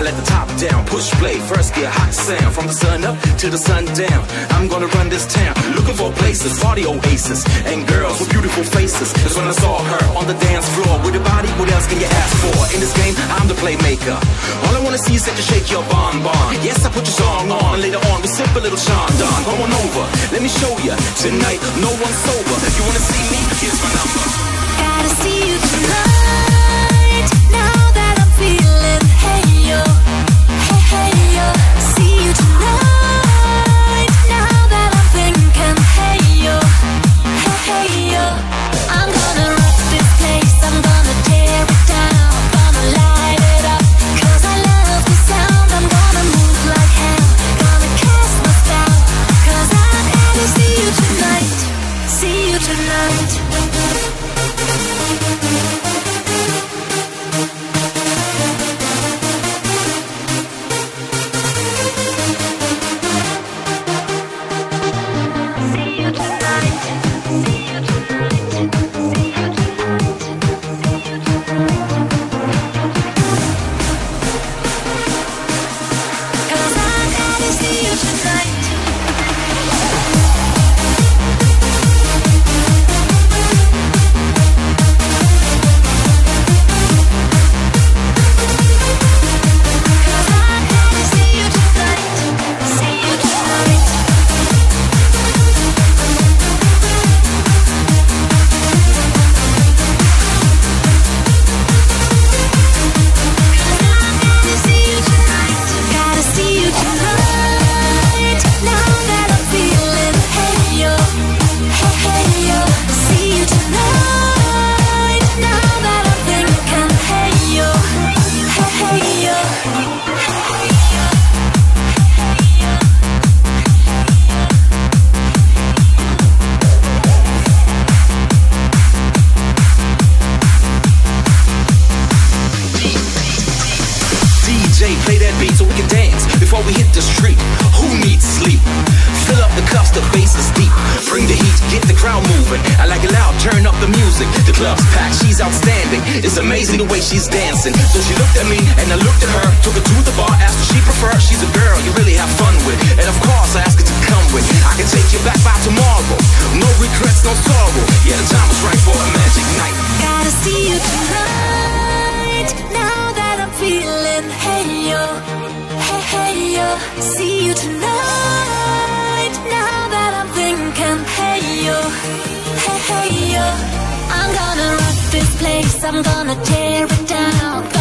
I let the top down. Push play, first gear, hot sound. From the sun up to the sun down. I'm gonna run this town. Looking for places, party oasis. And girls with beautiful faces. That's when I saw her on the dance floor. With a body, what else can you ask for? In this game, I'm the playmaker. All I wanna see is that you shake your bon bon. Yes, I put your song on. Later on, we sip a little Sean Don. Come on over, let me show you. Tonight, no one's sober. If you wanna see me, here's my number. Before we hit the street. Who needs sleep? Fill up the cups, the bass is deep. Bring the heat, get the crowd moving. I like it loud, turn up the music. The club's packed, she's outstanding. It's amazing the way she's dancing. So she looked at me and I looked at her. Took her to the bar, asked what she prefer. She's a girl you really have fun with. And of course, I asked her to come with. I can take you back by tomorrow. No regrets, no sorrow. Yeah, the time was right for a magic night. Gotta see you tonight. See you tonight. Now that I'm thinking hey yo, hey hey yo. I'm gonna rock this place. I'm gonna tear it down.